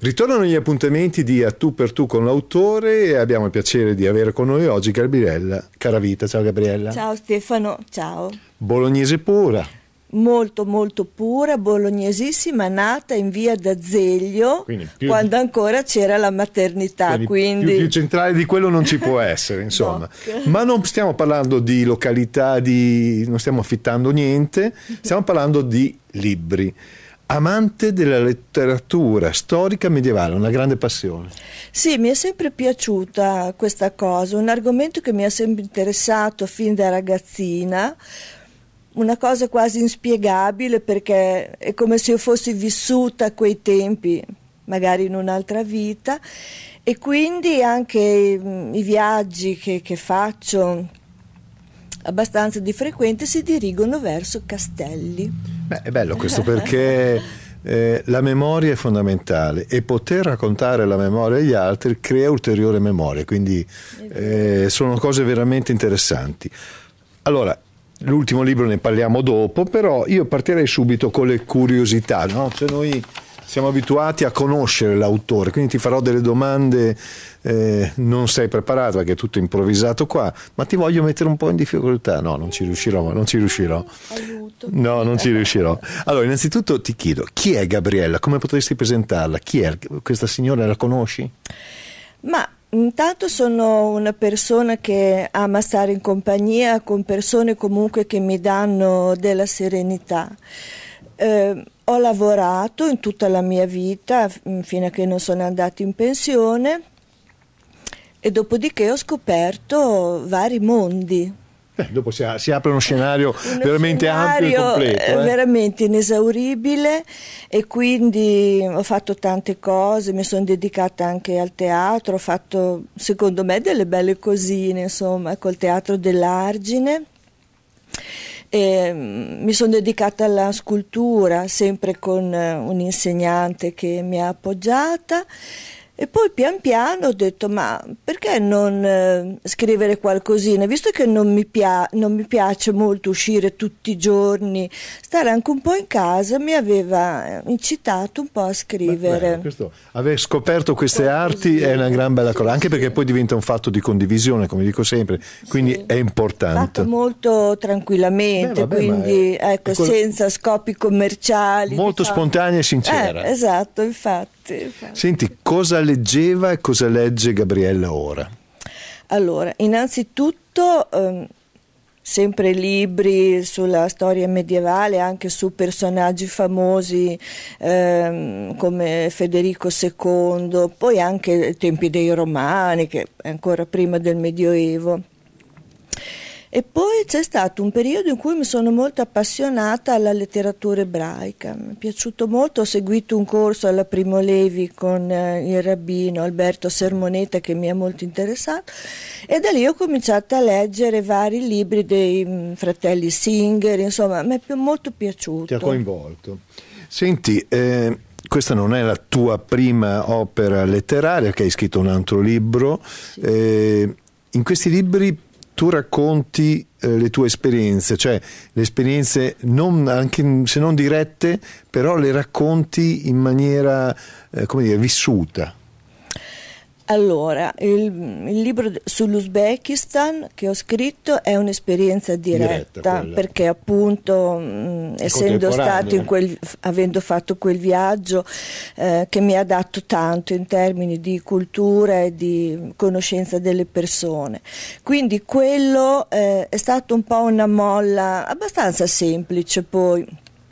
Ritornano gli appuntamenti di A tu per tu con l'autore e abbiamo il piacere di avere con noi oggi Gabriella Caravita. Ciao Gabriella. Ciao Stefano, ciao. Bolognese pura. Molto molto pura, bolognesissima, nata in via d'Azeglio quando ancora c'era la maternità. Quindi, quindi... Più, più, centrale di quello non ci può essere, insomma. no. Ma non stiamo parlando di località, di... non stiamo affittando niente, stiamo parlando di libri amante della letteratura storica medievale, una grande passione. Sì, mi è sempre piaciuta questa cosa, un argomento che mi ha sempre interessato fin da ragazzina, una cosa quasi inspiegabile perché è come se io fossi vissuta a quei tempi, magari in un'altra vita, e quindi anche mm, i viaggi che, che faccio abbastanza di frequente si dirigono verso castelli. Beh, è bello questo perché eh, la memoria è fondamentale e poter raccontare la memoria agli altri crea ulteriore memoria, quindi eh, sono cose veramente interessanti. Allora, l'ultimo libro ne parliamo dopo, però io partirei subito con le curiosità, no? Cioè noi siamo abituati a conoscere l'autore, quindi ti farò delle domande, eh, non sei preparato perché è tutto improvvisato qua, ma ti voglio mettere un po' in difficoltà. No, non ci riuscirò, non ci riuscirò. Aiuto. No, non ci riuscirò. Allora, innanzitutto ti chiedo, chi è Gabriella? Come potresti presentarla? Chi è questa signora? La conosci? Ma Intanto sono una persona che ama stare in compagnia con persone comunque che mi danno della serenità. Eh, ho lavorato in tutta la mia vita fino a che non sono andata in pensione e dopodiché ho scoperto vari mondi. Eh, dopo si, si, apre uno scenario uno veramente scenario ampio e completo. Eh? Veramente inesauribile e quindi ho fatto tante cose, mi sono dedicata anche al teatro, ho fatto secondo me delle belle cosine, insomma, col teatro dell'Argine e mm, mi sono dedicata alla scultura, sempre con eh, un insegnante che mi ha appoggiata e poi pian piano ho detto ma perché non eh, scrivere qualcosina, visto che non mi, pia- non mi, piace molto uscire tutti i giorni, stare anche un po' in casa mi aveva incitato un po' a scrivere. Beh, questo, aver scoperto queste arti è una gran bella cosa, anche perché poi diventa un fatto di condivisione, come dico sempre, quindi sì. è importante. Fatto molto tranquillamente, Beh, vabbè, quindi è, ecco, quel... senza scopi commerciali. Molto diciamo. spontanea e sincera. Eh, esatto, infatti. Senti, cosa leggeva e cosa legge Gabriella ora? Allora, innanzitutto ehm, sempre libri sulla storia medievale, anche su personaggi famosi ehm, come Federico II, poi anche i tempi dei Romani, che è ancora prima del Medioevo. E poi c'è stato un periodo in cui mi sono molto appassionata alla letteratura ebraica, mi è piaciuto molto, ho seguito un corso alla Primo Levi con eh, il rabbino Alberto Sermoneta che mi ha molto interessato e da lì ho cominciato a leggere vari libri dei mm, fratelli Singer, insomma mi è molto piaciuto. Ti ha coinvolto. Senti, eh, questa non è la tua prima opera letteraria, che hai scritto un altro libro. Sì. Eh, in questi libri tu racconti eh, le tue esperienze, cioè le esperienze non, anche se non dirette, però le racconti in maniera, eh, come dire, vissuta. Allora, il, il, libro sull'Uzbekistan che ho scritto è un'esperienza diretta, diretta perché appunto mh, essendo stato in quel, avendo fatto quel viaggio eh, che mi ha dato tanto in termini di cultura e di conoscenza delle persone. Quindi quello eh, è stato un po' una molla abbastanza semplice poi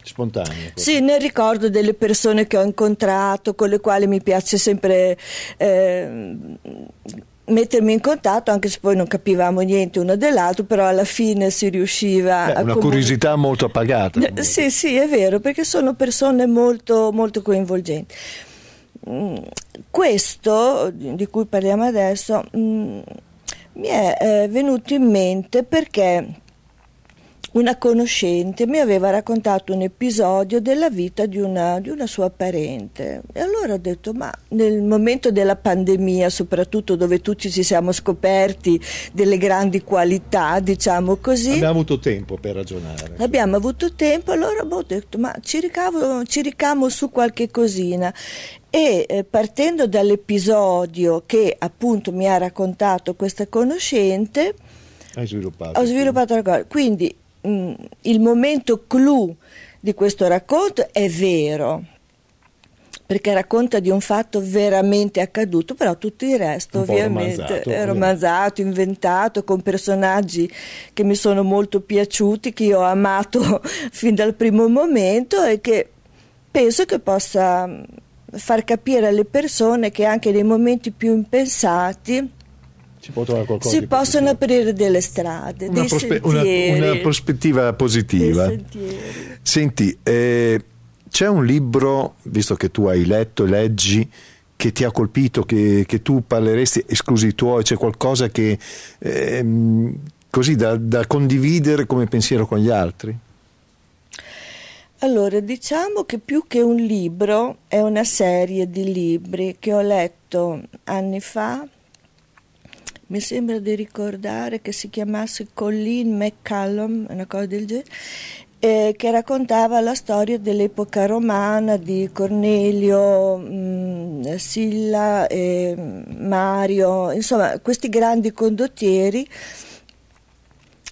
spontanea. Sì, nel ricordo delle persone che ho incontrato, con le quali mi piace sempre eh, mettermi in contatto, anche se poi non capivamo niente uno dell'altro, però alla fine si riusciva Beh, a... Una comun- curiosità molto appagata. Eh, sì, sì, è vero, perché sono persone molto, molto coinvolgenti. Mm, questo, di cui parliamo adesso, mm, mi è eh, venuto in mente perché una conoscente mi aveva raccontato un episodio della vita di una, di una, sua parente. E allora ho detto ma nel momento della pandemia soprattutto dove tutti ci siamo scoperti delle grandi qualità diciamo così abbiamo avuto tempo per ragionare. Abbiamo avuto tempo allora ho detto ma ci, ricavo, ci ricamo su qualche cosina e eh, partendo dall'episodio che appunto mi ha raccontato questa conoscente hai sviluppato ho sviluppato la cosa. Quindi mh, mm, il momento clou di questo racconto è vero, perché racconta di un fatto veramente accaduto, però tutto il resto ovviamente romanzato, è romanzato, inventato, con personaggi che mi sono molto piaciuti, che io ho amato fin dal primo momento e che penso che possa far capire alle persone che anche nei momenti più impensati si può trovare qualcosa. Si possono aprire delle strade, una, prospe- una, una prospettiva positiva. Senti, eh, c'è un libro, visto che tu hai letto e leggi, che ti ha colpito, che, che, tu parleresti esclusi tuoi, c'è qualcosa che eh, così da, da condividere come pensiero con gli altri? Allora, diciamo che più che un libro è una serie di libri che ho letto anni fa mi sembra di ricordare che si chiamasse Colleen McCallum, una cosa del genere, eh, che raccontava la storia dell'epoca romana di Cornelio, mh, mm, Silla, eh, Mario, insomma questi grandi condottieri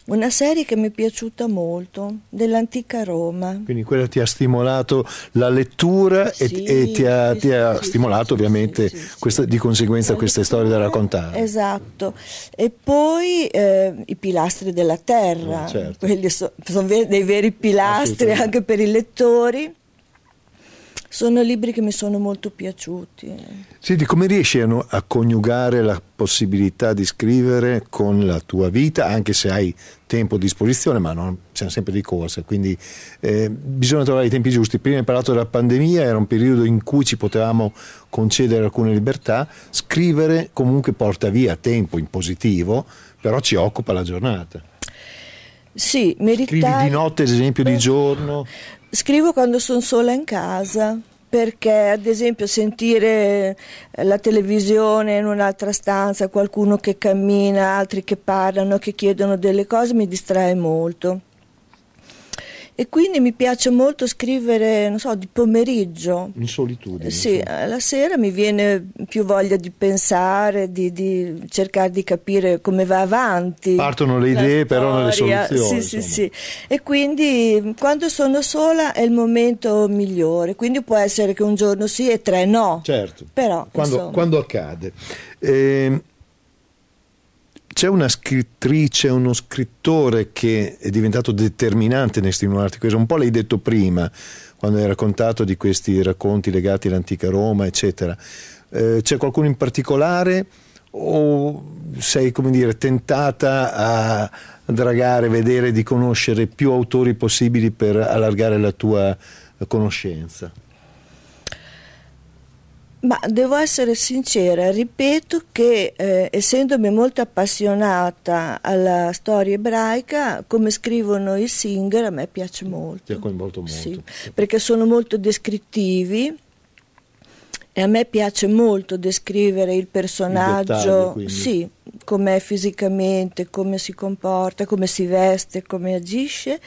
una serie che mi è piaciuta molto, dell'antica Roma. Quindi quella ti ha stimolato la lettura sì, e, e, ti ha, sì, ti ha sì, stimolato ovviamente questa, di conseguenza queste storie da raccontare. Esatto. E poi eh, i pilastri della terra, eh, certo. quelli so, sono dei veri pilastri anche per i lettori. Sono libri che mi sono molto piaciuti. Senti, come riesci a, a, coniugare la possibilità di scrivere con la tua vita, anche se hai tempo a disposizione, ma non, siamo sempre di corsa, quindi eh, bisogna trovare i tempi giusti. Prima hai parlato della pandemia, era un periodo in cui ci potevamo concedere alcune libertà, scrivere comunque porta via tempo in positivo, però ci occupa la giornata. Sì, meritare... Scrivi di notte, ad esempio, di giorno? Scrivo quando sono sola in casa perché ad esempio sentire la televisione in un'altra stanza, qualcuno che cammina, altri che parlano, che chiedono delle cose mi distrae molto e quindi mi piace molto scrivere, non so, di pomeriggio. In solitudine. Sì, so. la sera mi viene più voglia di pensare, di, di, cercare di capire come va avanti. Partono le idee, però non le soluzioni. Sì, sì, sì. E quindi quando sono sola è il momento migliore. Quindi può essere che un giorno sì e tre no. Certo. Però, quando, quando accade. Eh, c'è una scrittrice, uno scrittore che è diventato determinante nel stimolarti questo, un po' l'hai detto prima, quando hai raccontato di questi racconti legati all'antica Roma, eccetera. Eh, c'è qualcuno in particolare o sei, come dire, tentata a dragare, vedere di conoscere più autori possibili per allargare la tua conoscenza? Ma devo essere sincera, ripeto che eh, essendomi molto appassionata alla storia ebraica, come scrivono i singer a me piace molto. Ti ha coinvolto molto. Sì, perché sono molto descrittivi e a me piace molto descrivere il personaggio, il sì, com'è fisicamente, come si comporta, come si veste, come agisce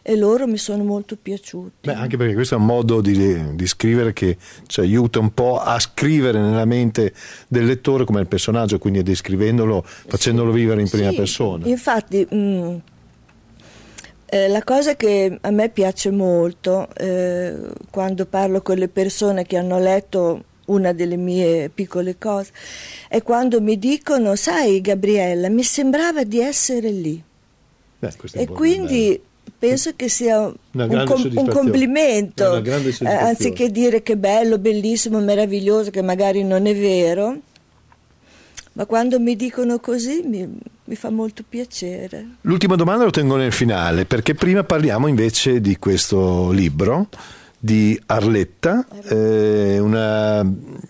e loro mi sono molto piaciuti. Beh, anche perché questo è un modo di, di scrivere che ci aiuta un po' a scrivere nella mente del lettore come il personaggio, quindi descrivendolo, facendolo sì, vivere in prima sì, persona. Infatti... Mh, mm, eh, la cosa che a me piace molto eh, quando parlo con le persone che hanno letto una delle mie piccole cose è quando mi dicono, sai Gabriella, mi sembrava di essere lì. Beh, e quindi bello. penso che sia un, com- un, complimento, eh, anziché dire che bello, bellissimo, meraviglioso, che magari non è vero ma quando mi dicono così mi, mi, fa molto piacere. L'ultima domanda lo tengo nel finale, perché prima parliamo invece di questo libro di Arletta, eh, una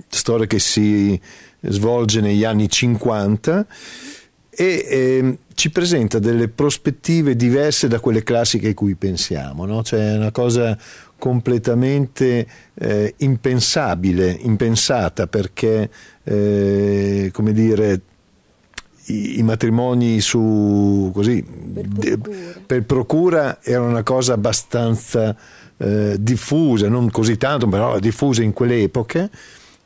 storia che si svolge negli anni 50 e eh, ci presenta delle prospettive diverse da quelle classiche a cui pensiamo, no? cioè una cosa completamente eh, impensabile, impensata perché, eh, come dire, i, i, matrimoni su, così, per, procura. per procura era una cosa abbastanza eh, diffusa, non così tanto, però diffusa in quelle epoche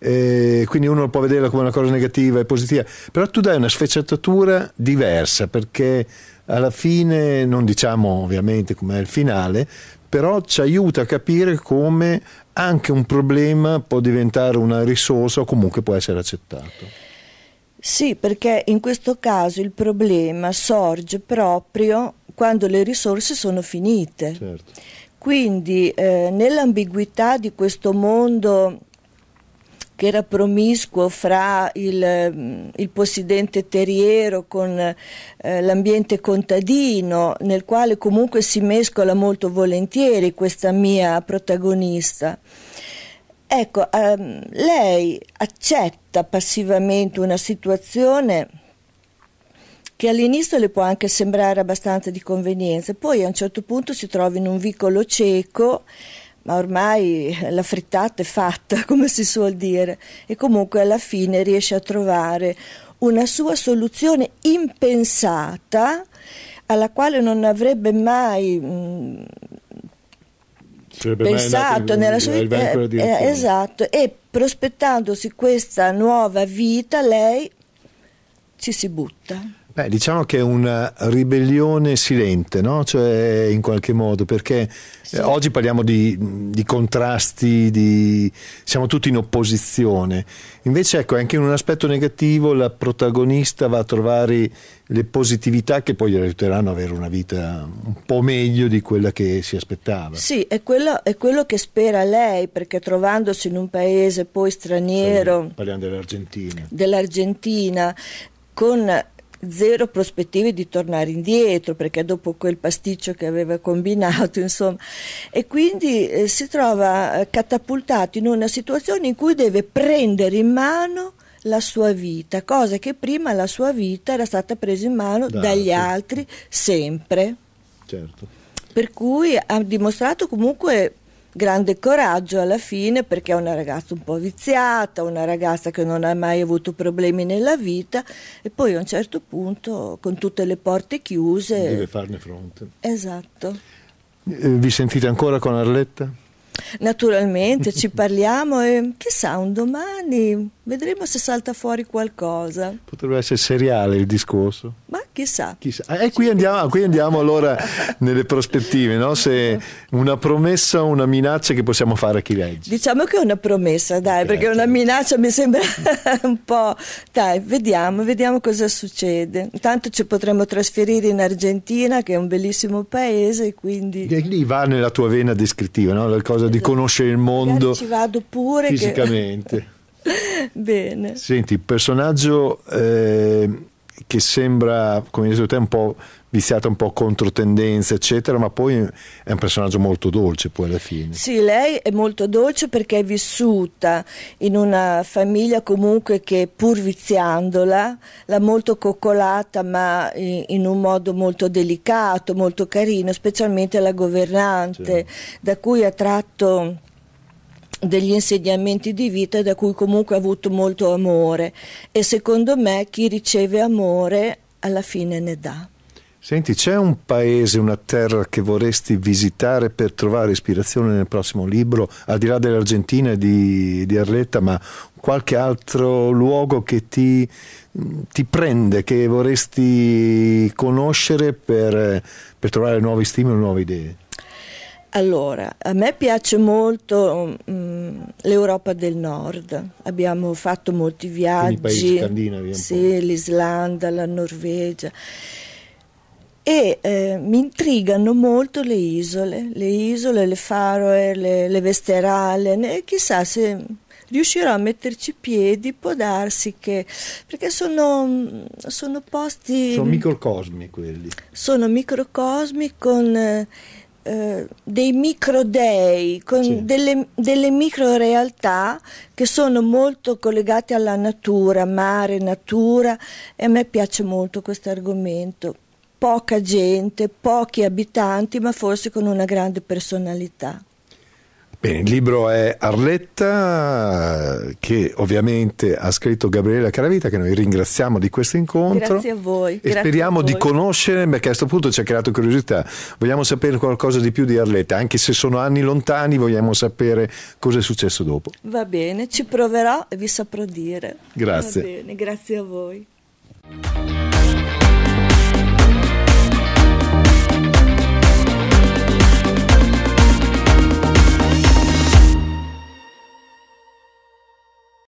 eh, quindi uno può vederla come una cosa negativa e positiva, però tu dai una sfaccettatura diversa perché alla fine, non diciamo ovviamente com'è il finale, però ci aiuta a capire come anche un problema può diventare una risorsa o comunque può essere accettato. Sì, perché in questo caso il problema sorge proprio quando le risorse sono finite. Certo. Quindi eh, nell'ambiguità di questo mondo che era promiscuo fra il, il possidente terriero con eh, l'ambiente contadino, nel quale comunque si mescola molto volentieri questa mia protagonista. Ecco, ehm, lei accetta passivamente una situazione che all'inizio le può anche sembrare abbastanza di convenienza, poi a un certo punto si trova in un vicolo cieco ma ormai la frittata è fatta, come si suol dire, e comunque alla fine riesce a trovare una sua soluzione impensata alla quale non avrebbe mai mh, pensato nella sua vita. Eh, eh, esatto, e prospettandosi questa nuova vita, lei ci si butta. Beh, diciamo che è una ribellione silente, no? cioè, in qualche modo, perché sì. eh, oggi parliamo di, di contrasti, di... siamo tutti in opposizione. Invece, ecco, anche in un aspetto negativo la protagonista va a trovare le positività che poi gli aiuteranno ad avere una vita un po' meglio di quella che si aspettava. Sì, è quello, è quello che spera lei, perché trovandosi in un paese poi straniero... Sì, parliamo dell'Argentina. Dell'Argentina con zero prospettive di tornare indietro perché dopo quel pasticcio che aveva combinato insomma e quindi eh, si trova eh, catapultato in una situazione in cui deve prendere in mano la sua vita, cosa che prima la sua vita era stata presa in mano da dagli altri sempre. Certo. Per cui ha dimostrato comunque grande coraggio alla fine perché è una ragazza un po' viziata, una ragazza che non ha mai avuto problemi nella vita e poi a un certo punto con tutte le porte chiuse deve farne fronte. Esatto. Eh, vi sentite ancora con Arletta? Naturalmente ci parliamo e chissà un domani vedremo se salta fuori qualcosa. Potrebbe essere seriale il discorso. Ma chissà. chissà. E eh, qui andiamo, qui andiamo allora nelle prospettive, no? se una promessa o una minaccia che possiamo fare a chi legge. Diciamo che è una promessa, dai, perché una minaccia mi sembra un po'... Dai, vediamo, vediamo cosa succede. Intanto ci potremo trasferire in Argentina, che è un bellissimo paese, quindi... E lì va nella tua vena descrittiva, no? la cosa di esatto. conoscere il mondo ci vado pure fisicamente. Che... Bene. Senti, il personaggio eh, che sembra, come hai detto te, un po' viziata, un po' controtendenza, eccetera, ma poi è un personaggio molto dolce poi alla fine. Sì, lei è molto dolce perché è vissuta in una famiglia comunque che pur viziandola l'ha molto coccolata, ma in un modo molto delicato, molto carino, specialmente la governante, sì. da cui ha tratto degli insegnamenti di vita da cui comunque ha avuto molto amore e secondo me chi riceve amore alla fine ne dà. Senti, c'è un paese, una terra che vorresti visitare per trovare ispirazione nel prossimo libro, al di là dell'Argentina e di, di Arletta, ma qualche altro luogo che ti, ti prende, che vorresti conoscere per, per trovare nuovi stimoli, nuove idee? Allora, a me piace molto um, l'Europa del Nord, abbiamo fatto molti viaggi, sì, l'Islanda, la Norvegia e eh, mi intrigano molto le isole, le isole, le Faroe, le, le Vesterale, chissà se riuscirò a metterci piedi, può darsi che... perché sono, sono posti... Sono microcosmi quelli. Sono microcosmi con... Eh, eh, dei microdei, con sì. delle, delle micro realtà che sono molto collegate alla natura, mare, natura e a me piace molto questo argomento. Poca gente, pochi abitanti, ma forse con una grande personalità. Bene, il libro è Arletta, che ovviamente ha scritto Gabriele Caravita, che noi ringraziamo di questo incontro. Grazie a voi. E speriamo di conoscere, perché a questo punto ci ha creato curiosità. Vogliamo sapere qualcosa di più di Arletta, anche se sono anni lontani, vogliamo sapere cosa è successo dopo. Va bene, ci proverò e vi saprò dire. Grazie. Va bene, grazie a voi.